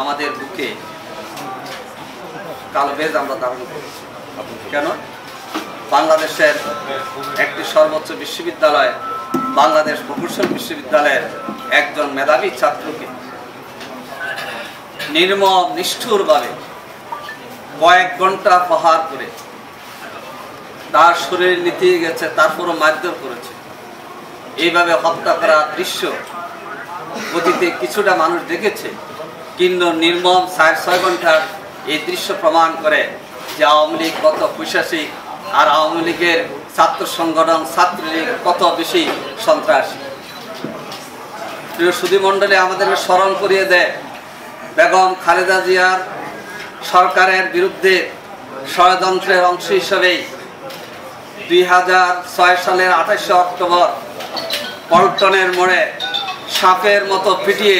আমাদের বুকে কালো বেজ আমরা করেছি। কেন? বাংলাদেশের একটি সর্বোচ্চ বিশ্ববিদ্যালয়, বাংলাদেশ প্রকৌশল বিশ্ববিদ্যালয়ের একজন মেধাবী ছাত্রকে নির্মম নিষ্ঠুরভাবে কয়েক ঘণ্টা প্রহার করে তার শরীর নিতে গেছে, তারপরও মারধর করেছে। এইভাবে হত্যা করা দৃশ্য অতীতে কিছুটা মানুষ দেখেছে, কিন্তু নির্মম সাড়ে ছয় ঘণ্টার এই দৃশ্য প্রমাণ করে যে আওয়ামী লীগ কত পৈশাসিক আর আওয়ামী লীগের ছাত্র সংগঠন, ছাত্রলীগ কত বেশি সন্ত্রাসী। প্রিয় সুধী মণ্ডলী আমাদেরকে স্মরণ করিয়ে দেয় বেগম খালেদা জিয়ার সরকারের বিরুদ্ধে ষড়যন্ত্রের অংশ হিসেবেই দুই হাজার ছয় সালের আঠাশে অক্টোবর পল্টনের মোড়ে সাপের মতো পিটিয়ে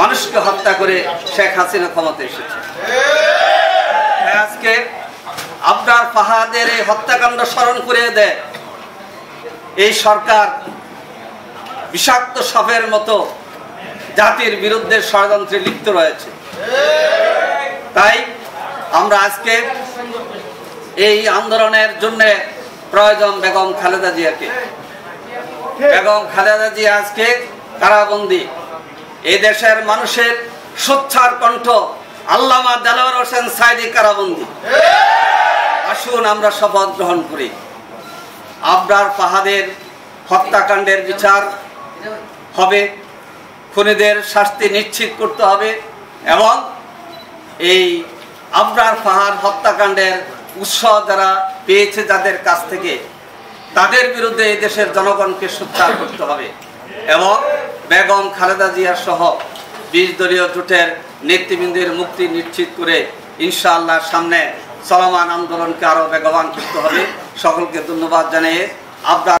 মানুষকে হত্যা করে শেখ হাসিনা ক্ষমতা এসেছে। আজকে আপনার ফাহাদের এই হত্যাকাণ্ড স্মরণ করে দেয়। এই সরকার বিষাক্ত সাপের মতো জাতির বিরুদ্ধে ষড়যন্ত্রে লিপ্ত রয়েছে। তাই আমরা আজকে এই আন্দোলনের জন্য প্রয়োজন বেগম খালেদা জিয়াকে। বেগম খালেদা জিয়া আজকে কারাবন্দি এই দেশের মানুষের সোচ্ছার কণ্ঠ আল্লামা দেলোয়ার হোসেন সাইদি কারাবন্দি। আসুন আমরা শপথ গ্রহণ করি। আবরার পাহাদের হত্যাকাণ্ডের বিচার হবে, খুনিদের শাস্তি নিশ্চিত করতে হবে এবং এই আবরার পাহাড় হত্যাকাণ্ডের উৎস যারা পেয়েছে যাদের কাছ থেকে, তাদের বিরুদ্ধে এই দেশের জনগণকে সোচ্চার করতে হবে। এবং বেগম খালেদা জিয়া সহ বিশ দলীয় জোটের নেতৃবৃন্দের মুক্তি নিশ্চিত করে ইনশাআল্লাহ সামনে চলমান আন্দোলনকে আরও বেগবান করতে হবে। সকলকে ধন্যবাদ জানিয়ে আবদার